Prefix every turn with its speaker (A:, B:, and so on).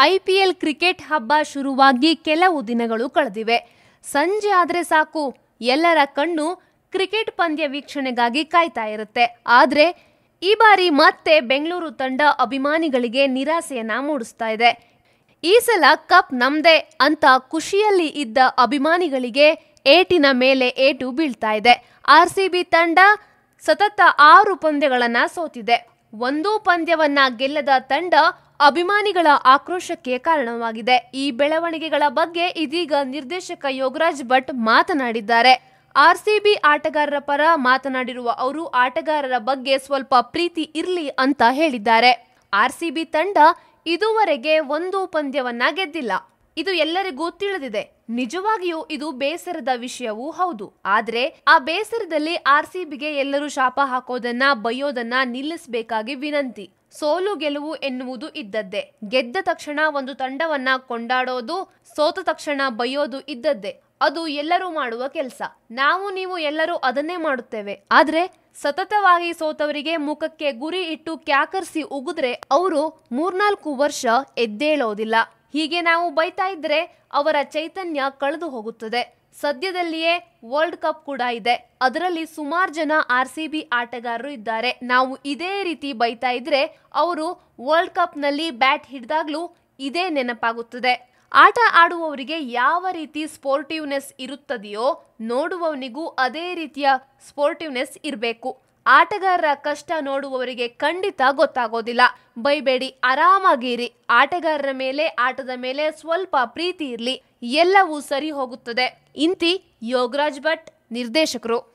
A: IPL cricket ಹಬ್ಬ ಶುರುವಾಗಿ ಕೆಲವು ದಿನಗಳು ಕಳೆದಿವೆ. ಸಂಜೆ ಆದರೆ ಸಾಕು, ಎಲ್ಲರ ಕಣ್ಣು ಕ್ರಿಕೆಟ್ ಪಂದ್ಯ ವೀಕ್ಷಣೆಗಾಗಿ ಕಾಯ್ತಾ ಇರುತ್ತೆ. ಆದರೆ, ಈ ಬಾರಿ ಮತ್ತೆ ಬೆಂಗಳೂರು ತಂಡ ಅಭಿಮಾನಿಗಳಿಗೆ ನಿರಾಸೆಯನ್ನ ಮೂಡಿಸ್ತಾ ಇದೆ. ಈ ಸಲ ಕಪ್ ನಮ್ದೇ ಅಂತ ಖುಷಿಯಲ್ಲಿ ಇದ್ದ ಅಭಿಮಾನಿಗಳಿಗೆ ಏಟಿನ ಮೇಲೆ ಏಟು ಬೀಳ್ತಾ ಇದೆ. ಆರ್ ತಂಡ ಸತತ ಆರು ಪಂದ್ಯಗಳನ್ನು ಸೋತಿದೆ. ಒಂದೂ ಪಂದ್ಯವನ್ನ ಗೆಲ್ಲದ ತಂಡ ಅಭಿಮಾನಿಗಳ ಆಕ್ರೋಶಕ್ಕೆ ಕಾರಣವಾಗಿದೆ. ಈ ಬೆಳವಣಿಗೆಗಳ ಬಗ್ಗೆ ಇದೀಗ ನಿರ್ದೇಶಕ ಯೋಗರಾಜ್ ಭಟ್ ಮಾತನಾಡಿದ್ದಾರೆ. ಆರ್ಸಿಬಿ ಆಟಗಾರರ ಪರ ಮಾತನಾಡಿರುವ ಅವರು, ಆಟಗಾರರ ಬಗ್ಗೆ ಸ್ವಲ್ಪ ಪ್ರೀತಿ ಇರಲಿ ಅಂತ ಹೇಳಿದ್ದಾರೆ. ಆರ್ಸಿಬಿ ತಂಡ ಇದುವರೆಗೆ ಒಂದು ಪಂದ್ಯವನ್ನ ಗೆದ್ದಿಲ್ಲ. ಇದು ಎಲ್ಲರಿಗೂ ತಿಳಿದಿದೆ. ನಿಜವಾಗಿಯೂ ಇದು ಬೇಸರದ ವಿಷಯವೂ ಹೌದು. ಆದ್ರೆ ಆ ಬೇಸರದಲ್ಲಿ ಆರ್ ಸಿಬಿಗೆ ಎಲ್ಲರೂ ಶಾಪ ಹಾಕೋದನ್ನ, ಬೈಯೋದನ್ನ ನಿಲ್ಲಿಸಬೇಕಾಗಿ ವಿನಂತಿ. ಸೋಲು ಗೆಲುವು ಎನ್ನುವುದು ಇದ್ದದ್ದೇ. ಗೆದ್ದ ತಕ್ಷಣ ಒಂದು ತಂಡವನ್ನ ಕೊಂಡಾಡೋದು, ಸೋತ ತಕ್ಷಣ ಬೈಯೋದು ಇದ್ದದ್ದೇ. ಅದು ಎಲ್ಲರೂ ಮಾಡುವ ಕೆಲಸ. ನಾವು ನೀವು ಎಲ್ಲರೂ ಅದನ್ನೇ ಮಾಡುತ್ತೇವೆ. ಆದ್ರೆ ಸತತವಾಗಿ ಸೋತವರಿಗೆ ಮುಖಕ್ಕೆ ಗುರಿ ಇಟ್ಟು ಕ್ಯಾಕರ್ಸಿ ಉಗಿದ್ರೆ ಅವರು ಮೂರ್ನಾಲ್ಕು ವರ್ಷ ಎದ್ದೇಳೋದಿಲ್ಲ. ಹೀಗೆ ನಾವು ಬೈತಾ ಇದ್ರೆ ಅವರ ಚೈತನ್ಯ ಕಳೆದು ಹೋಗುತ್ತದೆ. ಸದ್ಯದಲ್ಲಿಯೇ ವರ್ಲ್ಡ್ ಕಪ್ ಕೂಡ ಇದೆ. ಅದರಲ್ಲಿ ಸುಮಾರು ಜನ ಆರ್ ಸಿ ಬಿ ಆಟಗಾರರು ಇದ್ದಾರೆ. ನಾವು ಇದೇ ರೀತಿ ಬೈತಾ ಇದ್ರೆ ಅವರು ವರ್ಲ್ಡ್ ಕಪ್ನಲ್ಲಿ ಬ್ಯಾಟ್ ಹಿಡಿದಾಗ್ಲೂ ಇದೇ ನೆನಪಾಗುತ್ತದೆ. ಆಟ ಆಡುವವರಿಗೆ ಯಾವ ರೀತಿ ಸ್ಪೋರ್ಟಿವ್ನೆಸ್ ಇರುತ್ತದೆಯೋ ನೋಡುವವನಿಗೂ ಅದೇ ರೀತಿಯ ಸ್ಪೋರ್ಟಿವ್ನೆಸ್ ಇರಬೇಕು. ಆಟಗಾರರ ಕಷ್ಟ ನೋಡುವವರಿಗೆ ಖಂಡಿತ ಗೊತ್ತಾಗೋದಿಲ್ಲ. ಬೈಬೇಡಿ ಆರಾಮಾಗಿರಿ. ಆಟಗಾರರ ಮೇಲೆ, ಆಟದ ಮೇಲೆ ಸ್ವಲ್ಪ ಪ್ರೀತಿ ಇರಲಿ. ಎಲ್ಲವೂ ಸರಿ ಹೋಗುತ್ತದೆ. ಇಂತಿ ಯೋಗರಾಜ್ ಭಟ್, ನಿರ್ದೇಶಕರು.